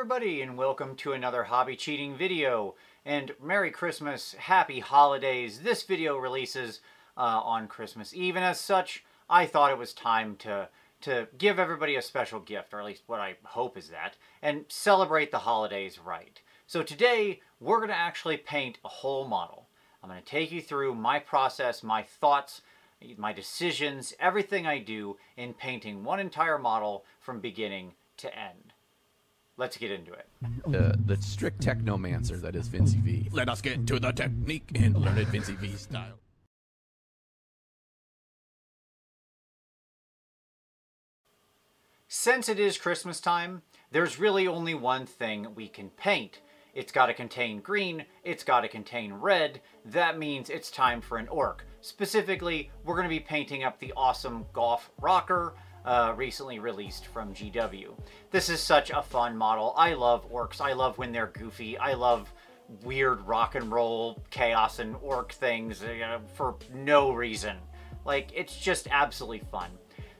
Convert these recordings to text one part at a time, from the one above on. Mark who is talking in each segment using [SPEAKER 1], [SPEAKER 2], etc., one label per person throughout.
[SPEAKER 1] everybody and welcome to another hobby cheating video and Merry Christmas, Happy Holidays. This video releases uh, on Christmas Eve and as such I thought it was time to to give everybody a special gift or at least what I hope is that and celebrate the holidays right. So today we're going to actually paint a whole model. I'm going to take you through my process, my thoughts, my decisions, everything I do in painting one entire model from beginning to end. Let's get into it.
[SPEAKER 2] Uh, the strict technomancer that is Vincy V.
[SPEAKER 3] Let us get to the technique and learn it Vincy V style.
[SPEAKER 1] Since it is Christmas time, there's really only one thing we can paint. It's got to contain green, it's got to contain red, that means it's time for an orc. Specifically, we're going to be painting up the awesome Goff Rocker, uh, recently released from GW. This is such a fun model. I love orcs. I love when they're goofy. I love weird rock and roll chaos and orc things uh, for no reason. Like, it's just absolutely fun.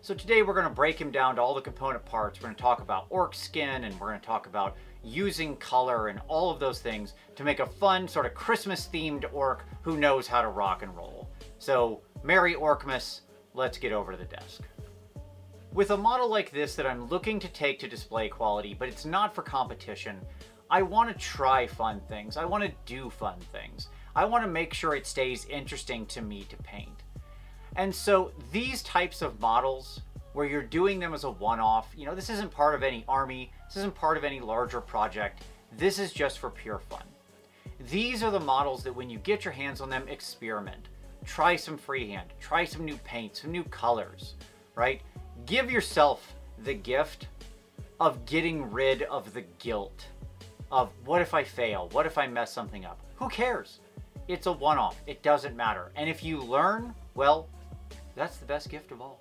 [SPEAKER 1] So today we're going to break him down to all the component parts. We're going to talk about orc skin and we're going to talk about using color and all of those things to make a fun sort of Christmas themed orc who knows how to rock and roll. So Merry Orcmas, let's get over to the desk. With a model like this that I'm looking to take to display quality, but it's not for competition, I want to try fun things. I want to do fun things. I want to make sure it stays interesting to me to paint. And so these types of models, where you're doing them as a one-off, you know, this isn't part of any army, this isn't part of any larger project, this is just for pure fun. These are the models that when you get your hands on them, experiment. Try some freehand, try some new paint, some new colors, right? Give yourself the gift of getting rid of the guilt of what if I fail? What if I mess something up? Who cares? It's a one off. It doesn't matter. And if you learn, well, that's the best gift of all.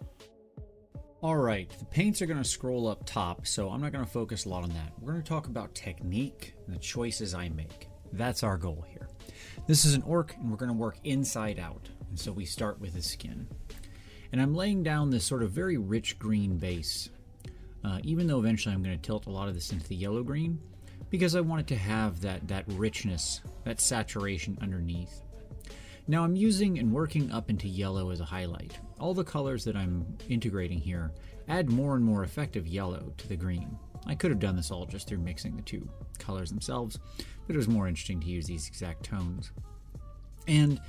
[SPEAKER 4] Alright, the paints are going to scroll up top, so I'm not going to focus a lot on that. We're going to talk about technique and the choices I make. That's our goal here. This is an orc, and we're going to work inside out. And so we start with his skin. And I'm laying down this sort of very rich green base, uh, even though eventually I'm going to tilt a lot of this into the yellow green, because I want it to have that, that richness, that saturation underneath. Now I'm using and working up into yellow as a highlight. All the colors that I'm integrating here add more and more effective yellow to the green. I could have done this all just through mixing the two colors themselves, but it was more interesting to use these exact tones. And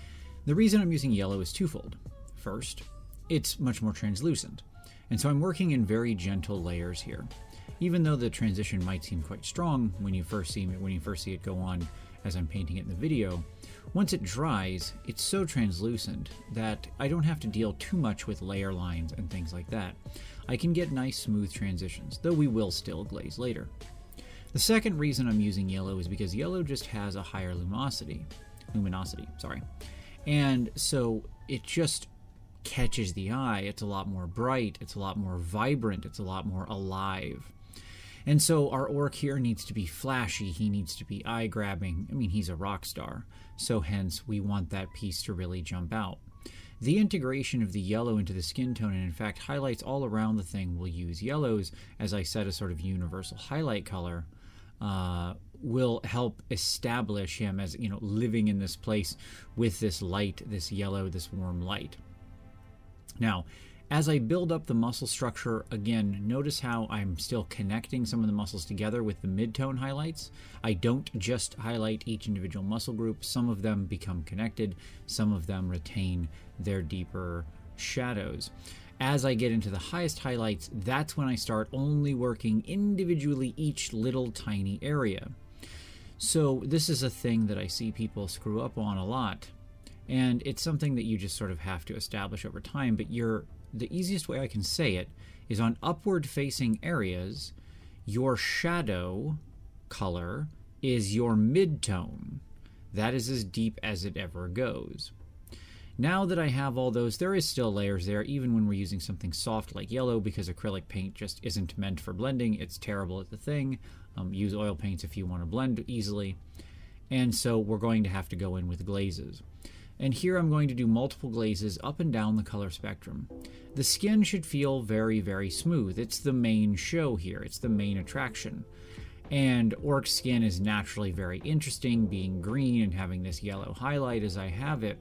[SPEAKER 4] the reason I'm using yellow is twofold. First, it's much more translucent. And so I'm working in very gentle layers here. Even though the transition might seem quite strong when you first see it, when you first see it go on as I'm painting it in the video, once it dries, it's so translucent that I don't have to deal too much with layer lines and things like that. I can get nice smooth transitions, though we will still glaze later. The second reason I'm using yellow is because yellow just has a higher luminosity. Luminosity, sorry. And so it just catches the eye. It's a lot more bright, it's a lot more vibrant, it's a lot more alive. And so our orc here needs to be flashy, he needs to be eye grabbing. I mean, he's a rock star. So hence, we want that piece to really jump out. The integration of the yellow into the skin tone and in fact highlights all around the thing will use yellows as I said a sort of universal highlight color uh, will help establish him as you know living in this place with this light this yellow this warm light now, as I build up the muscle structure, again, notice how I'm still connecting some of the muscles together with the mid-tone highlights. I don't just highlight each individual muscle group. Some of them become connected, some of them retain their deeper shadows. As I get into the highest highlights, that's when I start only working individually each little tiny area. So this is a thing that I see people screw up on a lot. And it's something that you just sort of have to establish over time, but you're the easiest way I can say it is on upward facing areas, your shadow color is your midtone. That is as deep as it ever goes. Now that I have all those, there is still layers there, even when we're using something soft like yellow, because acrylic paint just isn't meant for blending. It's terrible at the thing. Um, use oil paints if you want to blend easily. And so we're going to have to go in with glazes. And here I'm going to do multiple glazes up and down the color spectrum. The skin should feel very, very smooth. It's the main show here. It's the main attraction. And orc skin is naturally very interesting, being green and having this yellow highlight as I have it.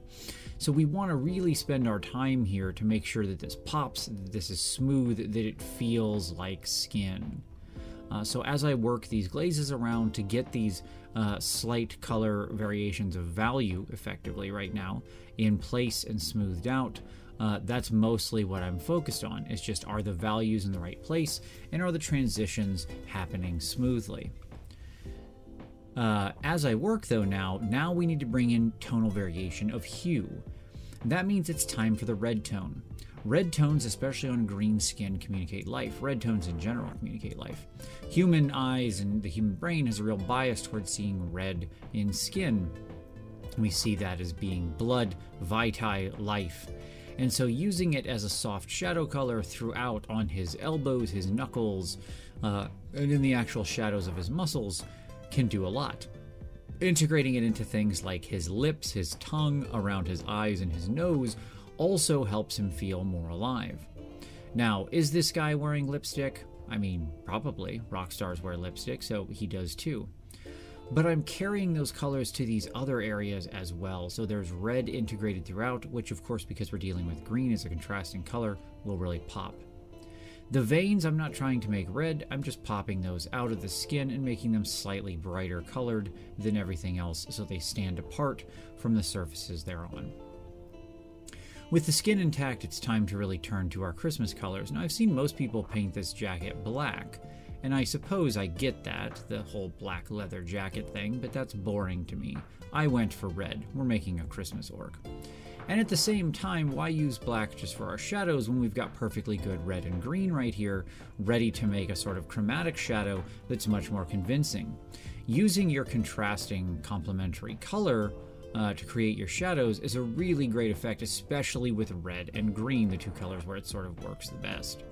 [SPEAKER 4] So we want to really spend our time here to make sure that this pops, that this is smooth, that it feels like skin. Uh, so as I work these glazes around to get these uh, slight color variations of value effectively right now in place and smoothed out, uh, that's mostly what I'm focused on. It's just are the values in the right place and are the transitions happening smoothly. Uh, as I work though now, now we need to bring in tonal variation of hue. That means it's time for the red tone. Red tones, especially on green skin, communicate life. Red tones in general communicate life. Human eyes and the human brain has a real bias towards seeing red in skin. We see that as being blood, vitae, life. And so, using it as a soft shadow color throughout on his elbows, his knuckles, uh, and in the actual shadows of his muscles can do a lot. Integrating it into things like his lips, his tongue, around his eyes, and his nose also helps him feel more alive. Now, is this guy wearing lipstick? I mean, probably. Rock stars wear lipstick, so he does too. But I'm carrying those colors to these other areas as well. So there's red integrated throughout, which, of course, because we're dealing with green as a contrasting color, will really pop. The veins, I'm not trying to make red, I'm just popping those out of the skin and making them slightly brighter colored than everything else so they stand apart from the surfaces they're on. With the skin intact, it's time to really turn to our Christmas colors. Now, I've seen most people paint this jacket black, and I suppose I get that, the whole black leather jacket thing, but that's boring to me. I went for red. We're making a Christmas orc. And at the same time, why use black just for our shadows when we've got perfectly good red and green right here, ready to make a sort of chromatic shadow that's much more convincing? Using your contrasting complementary color uh, to create your shadows is a really great effect, especially with red and green, the two colors where it sort of works the best.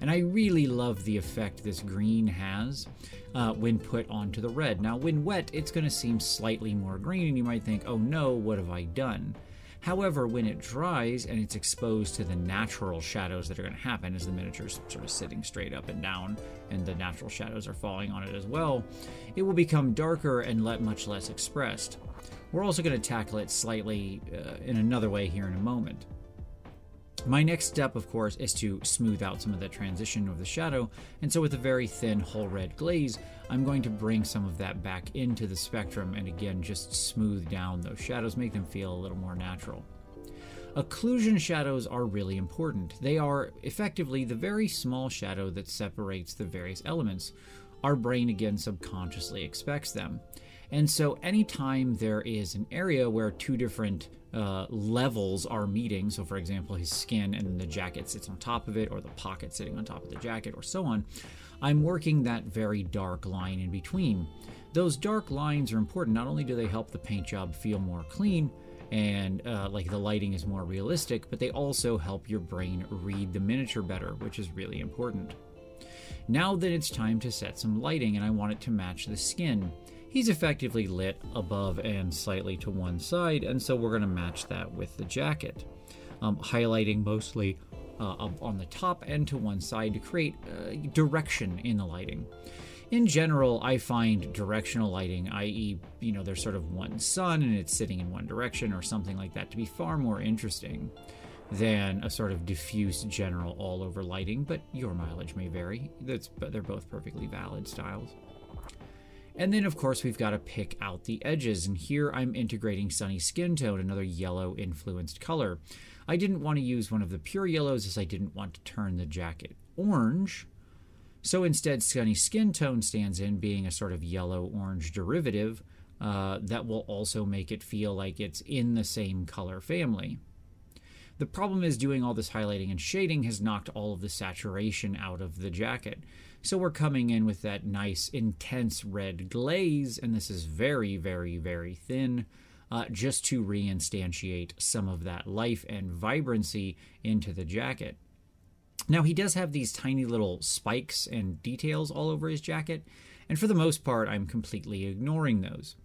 [SPEAKER 4] And I really love the effect this green has uh, when put onto the red. Now, when wet, it's going to seem slightly more green, and you might think, oh no, what have I done? However, when it dries and it's exposed to the natural shadows that are going to happen as the miniature's sort of sitting straight up and down and the natural shadows are falling on it as well, it will become darker and let much less expressed. We're also going to tackle it slightly uh, in another way here in a moment. My next step, of course, is to smooth out some of the transition of the shadow, and so with a very thin whole red glaze, I'm going to bring some of that back into the spectrum and again just smooth down those shadows, make them feel a little more natural. Occlusion shadows are really important. They are effectively the very small shadow that separates the various elements. Our brain, again, subconsciously expects them. And so, anytime there is an area where two different uh, levels are meeting, so for example, his skin and the jacket sits on top of it, or the pocket sitting on top of the jacket, or so on, I'm working that very dark line in between. Those dark lines are important. Not only do they help the paint job feel more clean, and uh, like the lighting is more realistic, but they also help your brain read the miniature better, which is really important. Now that it's time to set some lighting and I want it to match the skin, he's effectively lit above and slightly to one side, and so we're going to match that with the jacket. Um, highlighting mostly uh, on the top and to one side to create uh, direction in the lighting. In general, I find directional lighting, i.e., you know, there's sort of one sun and it's sitting in one direction or something like that, to be far more interesting than a sort of diffuse general all over lighting, but your mileage may vary. That's, but they're both perfectly valid styles. And then, of course, we've got to pick out the edges. And here I'm integrating Sunny Skin Tone, another yellow influenced color. I didn't want to use one of the pure yellows as I didn't want to turn the jacket orange. So instead, Sunny Skin Tone stands in being a sort of yellow orange derivative uh, that will also make it feel like it's in the same color family. The problem is doing all this highlighting and shading has knocked all of the saturation out of the jacket. So we're coming in with that nice intense red glaze, and this is very, very, very thin, uh, just to reinstantiate some of that life and vibrancy into the jacket. Now, he does have these tiny little spikes and details all over his jacket, and for the most part, I'm completely ignoring those.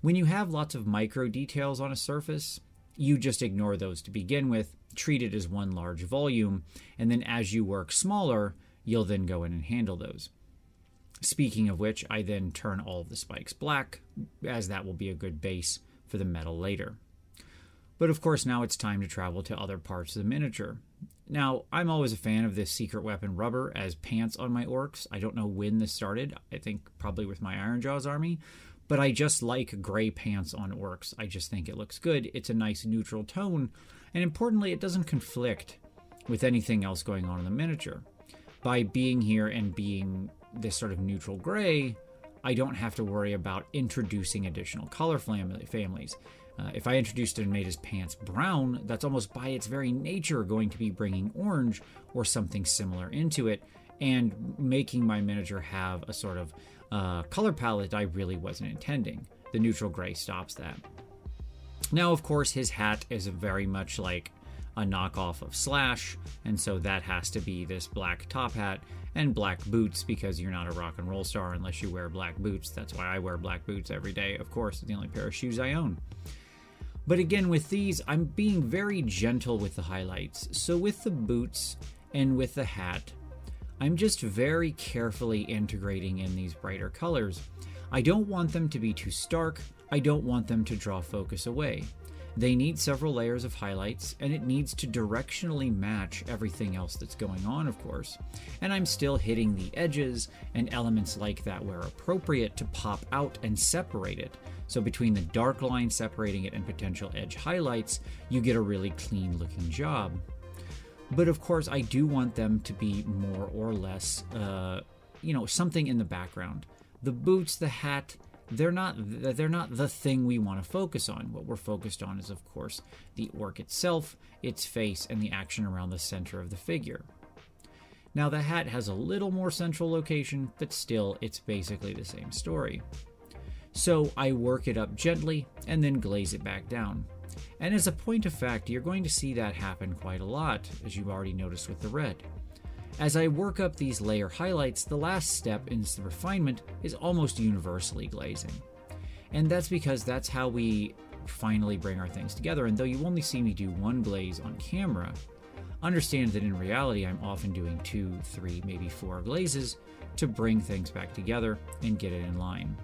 [SPEAKER 4] When you have lots of micro details on a surface, you just ignore those to begin with, treat it as one large volume, and then as you work smaller, you'll then go in and handle those. Speaking of which, I then turn all of the spikes black, as that will be a good base for the metal later. But of course, now it's time to travel to other parts of the miniature. Now, I'm always a fan of this secret weapon rubber as pants on my orcs. I don't know when this started. I think probably with my Ironjawz army. But I just like gray pants on orcs. I just think it looks good. It's a nice neutral tone. And importantly, it doesn't conflict with anything else going on in the miniature. By being here and being this sort of neutral gray, I don't have to worry about introducing additional color families. Uh, if I introduced and made his pants brown, that's almost by its very nature going to be bringing orange or something similar into it and making my miniature have a sort of uh, color palette I really wasn't intending. The neutral gray stops that. Now, of course, his hat is very much like a knockoff of Slash, and so that has to be this black top hat and black boots because you're not a rock and roll star unless you wear black boots. That's why I wear black boots every day. Of course, it's the only pair of shoes I own. But again, with these, I'm being very gentle with the highlights. So with the boots and with the hat, I'm just very carefully integrating in these brighter colors. I don't want them to be too stark. I don't want them to draw focus away. They need several layers of highlights, and it needs to directionally match everything else that's going on, of course. And I'm still hitting the edges and elements like that where appropriate to pop out and separate it. So between the dark line separating it and potential edge highlights, you get a really clean looking job. But of course, I do want them to be more or less, uh, you know, something in the background. The boots, the hat, they're not they're not the thing we want to focus on. What we're focused on is, of course, the orc itself, its face, and the action around the center of the figure. Now, the hat has a little more central location, but still, it's basically the same story. So I work it up gently and then glaze it back down. And as a point of fact, you're going to see that happen quite a lot, as you've already noticed with the red. As I work up these layer highlights, the last step in the refinement is almost universally glazing. And that's because that's how we finally bring our things together. And though you only see me do one glaze on camera, understand that in reality I'm often doing two, three, maybe four glazes to bring things back together and get it in line.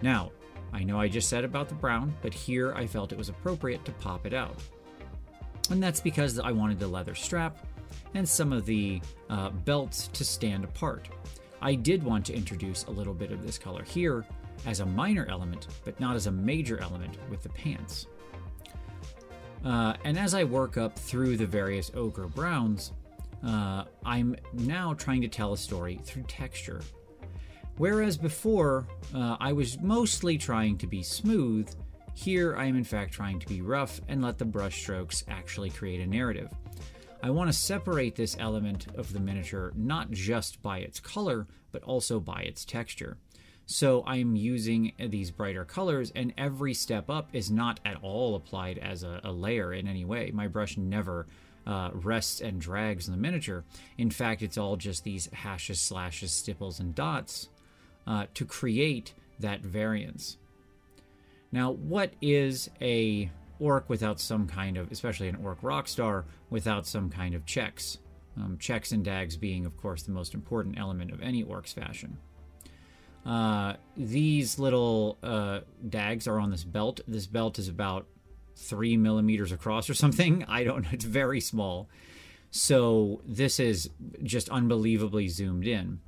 [SPEAKER 4] Now, I know I just said about the brown, but here I felt it was appropriate to pop it out. And that's because I wanted the leather strap and some of the uh, belts to stand apart. I did want to introduce a little bit of this color here as a minor element, but not as a major element with the pants. Uh, and as I work up through the various ochre browns, uh, I'm now trying to tell a story through texture. Whereas before, uh, I was mostly trying to be smooth, here I am in fact trying to be rough and let the brush strokes actually create a narrative. I want to separate this element of the miniature not just by its color, but also by its texture. So I'm using these brighter colors, and every step up is not at all applied as a, a layer in any way. My brush never uh, rests and drags in the miniature. In fact, it's all just these hashes, slashes, stipples, and dots uh, to create that variance. Now, what is a orc without some kind of, especially an orc rock star, without some kind of checks. Um, checks and dags being, of course, the most important element of any orc's fashion. Uh, these little uh, dags are on this belt. This belt is about three millimeters across or something. I don't know. It's very small. So this is just unbelievably zoomed in.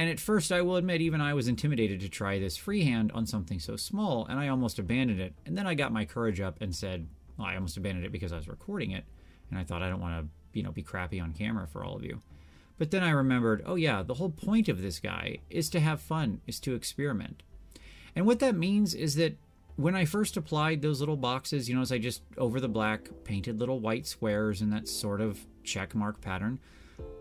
[SPEAKER 4] And at first, I will admit, even I was intimidated to try this freehand on something so small, and I almost abandoned it. And then I got my courage up and said, well, I almost abandoned it because I was recording it, and I thought I don't want to, you know, be crappy on camera for all of you. But then I remembered, oh yeah, the whole point of this guy is to have fun, is to experiment. And what that means is that when I first applied those little boxes, you know, as I just over the black painted little white squares in that sort of check mark pattern,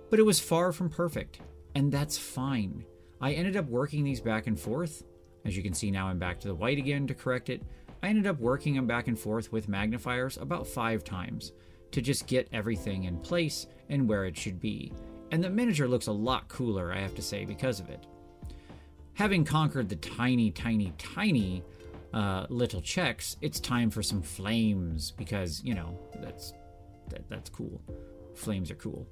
[SPEAKER 4] but it was far from perfect and that's fine. I ended up working these back and forth. As you can see now I'm back to the white again to correct it. I ended up working them back and forth with magnifiers about five times to just get everything in place and where it should be. And the miniature looks a lot cooler, I have to say, because of it. Having conquered the tiny, tiny, tiny uh, little checks, it's time for some flames because, you know, that's that, that's cool. Flames are cool.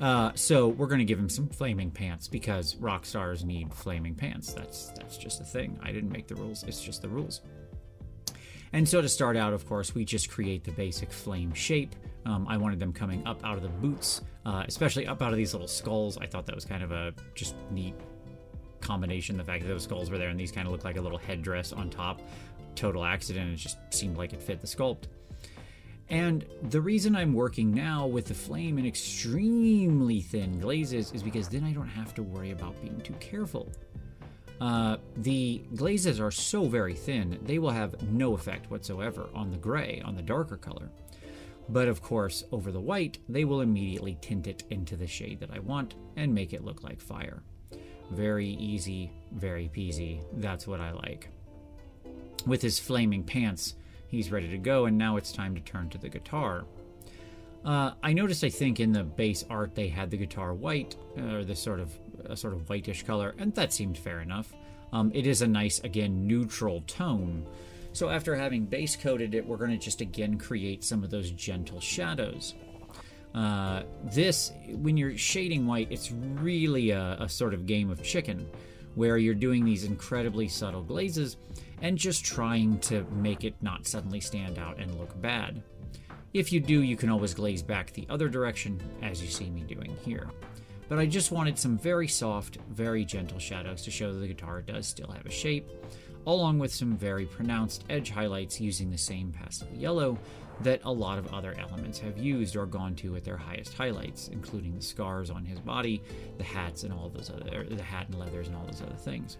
[SPEAKER 4] Uh, so we're going to give him some flaming pants because rock stars need flaming pants. That's that's just a thing. I didn't make the rules. It's just the rules. And so to start out, of course, we just create the basic flame shape. Um, I wanted them coming up out of the boots, uh, especially up out of these little skulls. I thought that was kind of a just neat combination. The fact that those skulls were there and these kind of look like a little headdress on top. Total accident. It just seemed like it fit the sculpt. And the reason I'm working now with the flame in extremely thin glazes is because then I don't have to worry about being too careful. Uh, the glazes are so very thin, they will have no effect whatsoever on the gray, on the darker color. But of course, over the white, they will immediately tint it into the shade that I want and make it look like fire. Very easy, very peasy. That's what I like. With his flaming pants, he's ready to go, and now it's time to turn to the guitar. Uh, I noticed, I think, in the base art they had the guitar white, uh, or this sort of a sort of whitish color, and that seemed fair enough. Um, it is a nice, again, neutral tone. So after having base coated it, we're going to just again create some of those gentle shadows. Uh, this, when you're shading white, it's really a, a sort of game of chicken, where you're doing these incredibly subtle glazes and just trying to make it not suddenly stand out and look bad. If you do, you can always glaze back the other direction, as you see me doing here. But I just wanted some very soft, very gentle shadows to show that the guitar does still have a shape, along with some very pronounced edge highlights using the same pastel yellow that a lot of other elements have used or gone to at their highest highlights, including the scars on his body, the hats and all those other the hat and leathers and all those other things.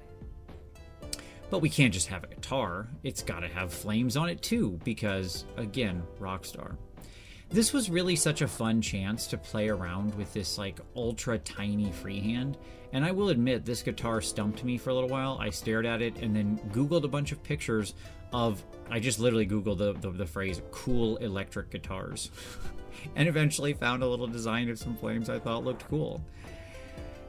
[SPEAKER 4] But we can't just have a guitar. It's got to have flames on it too, because, again, Rockstar. This was really such a fun chance to play around with this, like, ultra tiny freehand. And I will admit, this guitar stumped me for a little while. I stared at it and then Googled a bunch of pictures of. I just literally Googled the, the, the phrase cool electric guitars. and eventually found a little design of some flames I thought looked cool.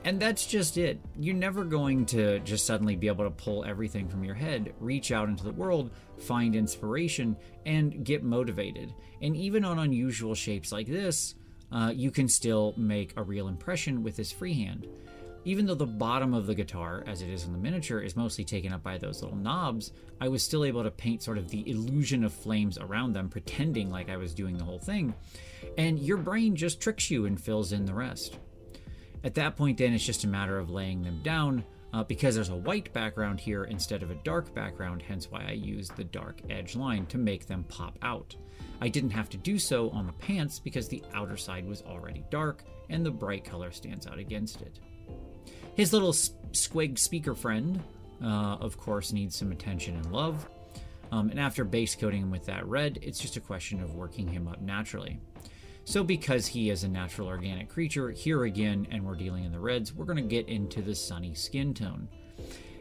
[SPEAKER 4] And that's just it. You're never going to just suddenly be able to pull everything from your head, reach out into the world, find inspiration, and get motivated. And even on unusual shapes like this, uh, you can still make a real impression with this freehand. Even though the bottom of the guitar, as it is in the miniature, is mostly taken up by those little knobs, I was still able to paint sort of the illusion of flames around them, pretending like I was doing the whole thing. And your brain just tricks you and fills in the rest. At that point, then, it's just a matter of laying them down uh, because there's a white background here instead of a dark background, hence why I used the dark edge line to make them pop out. I didn't have to do so on the pants because the outer side was already dark and the bright color stands out against it. His little squig speaker friend, uh, of course, needs some attention and love. Um, and after base coating him with that red, it's just a question of working him up naturally. So, because he is a natural organic creature, here again, and we're dealing in the reds, we're going to get into the sunny skin tone.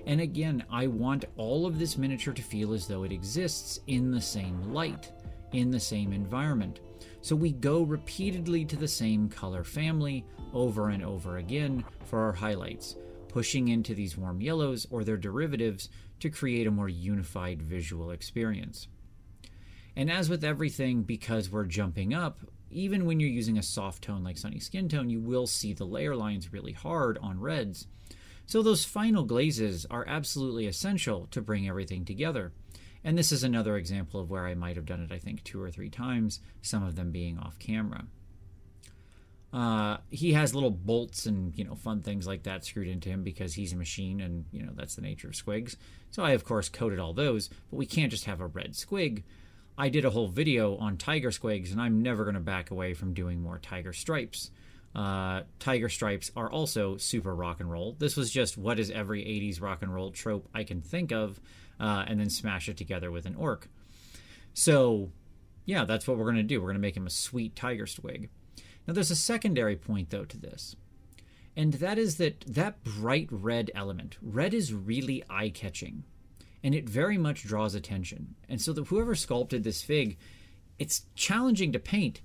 [SPEAKER 4] And again, I want all of this miniature to feel as though it exists in the same light, in the same environment. So we go repeatedly to the same color family over and over again for our highlights, pushing into these warm yellows or their derivatives to create a more unified visual experience. And as with everything, because we're jumping up, even when you're using a soft tone like Sunny Skin Tone, you will see the layer lines really hard on reds. So those final glazes are absolutely essential to bring everything together. And this is another example of where I might have done it, I think, two or three times, some of them being off camera. Uh, he has little bolts and you know fun things like that screwed into him because he's a machine and you know that's the nature of squigs. So I of course coated all those, but we can't just have a red squig. I did a whole video on tiger squigs, and I'm never going to back away from doing more tiger stripes. Uh, tiger stripes are also super rock and roll. This was just what is every 80s rock and roll trope I can think of, uh, and then smash it together with an orc. So, yeah, that's what we're going to do. We're going to make him a sweet tiger squig. Now, there's a secondary point, though, to this. And that is that that bright red element, red is really eye catching and it very much draws attention. And so, the, whoever sculpted this fig, it's challenging to paint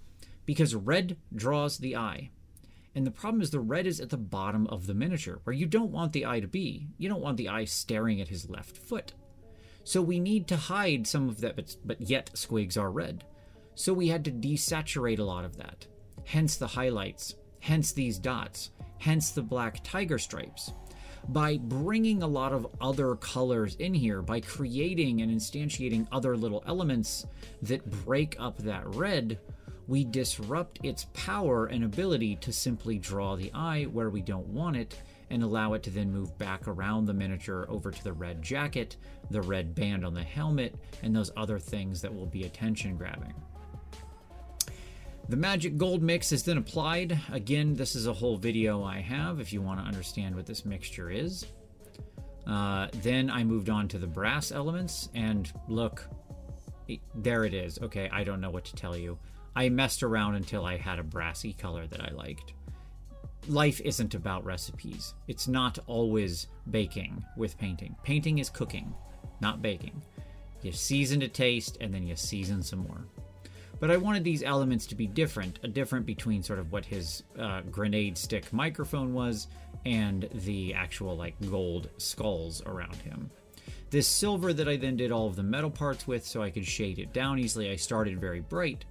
[SPEAKER 4] because red draws the eye. And the problem is the red is at the bottom of the miniature, where you don't want the eye to be. You don't want the eye staring at his left foot. So we need to hide some of that, but, but yet squigs are red. So we had to desaturate a lot of that. Hence the highlights, hence these dots, hence the black tiger stripes. By bringing a lot of other colors in here, by creating and instantiating other little elements that break up that red, we disrupt its power and ability to simply draw the eye where we don't want it and allow it to then move back around the miniature over to the red jacket, the red band on the helmet, and those other things that will be attention grabbing. The magic gold mix is then applied. Again, this is a whole video I have if you want to understand what this mixture is. Uh, then I moved on to the brass elements, and look, there it is. Okay, I don't know what to tell you. I messed around until I had a brassy color that I liked. Life isn't about recipes. It's not always baking with painting. Painting is cooking, not baking. You season to taste, and then you season some more. But I wanted these elements to be different, a different between sort of what his uh, grenade stick microphone was and the actual like gold skulls around him. This silver that I then did all of the metal parts with so I could shade it down easily, I started very bright.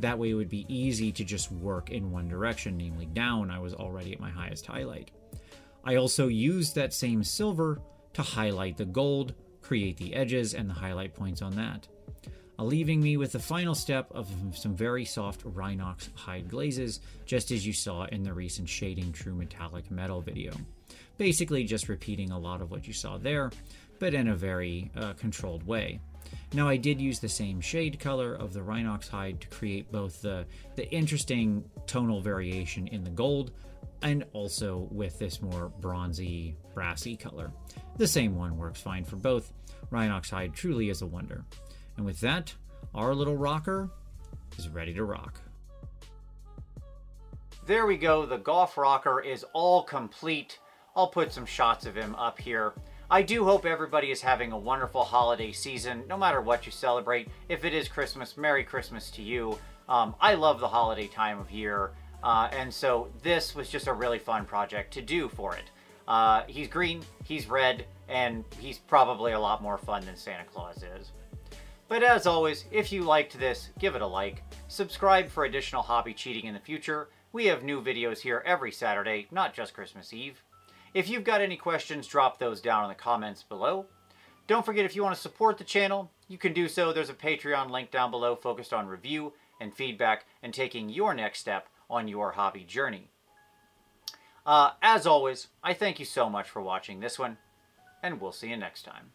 [SPEAKER 4] That way it would be easy to just work in one direction, namely down. I was already at my highest highlight. I also used that same silver to highlight the gold, create the edges and the highlight points on that leaving me with the final step of some very soft Rhinox hide glazes, just as you saw in the recent Shading True Metallic Metal video. Basically just repeating a lot of what you saw there, but in a very uh, controlled way. Now I did use the same shade color of the Rhinox hide to create both the, the interesting tonal variation in the gold, and also with this more bronzy, brassy color. The same one works fine for both. Rhinox hide truly is a wonder. And with that, our little rocker is ready to rock.
[SPEAKER 1] There we go, the Goff rocker is all complete. I'll put some shots of him up here. I do hope everybody is having a wonderful holiday season, no matter what you celebrate. If it is Christmas, Merry Christmas to you. Um, I love the holiday time of year, uh, and so this was just a really fun project to do for it. Uh, he's green, he's red, and he's probably a lot more fun than Santa Claus is. But as always, if you liked this, give it a like. Subscribe for additional hobby cheating in the future. We have new videos here every Saturday, not just Christmas Eve. If you've got any questions, drop those down in the comments below. Don't forget if you want to support the channel, you can do so. There's a Patreon link down below focused on review and feedback and taking your next step on your hobby journey. Uh, as always, I thank you so much for watching this one, and we'll see you next time.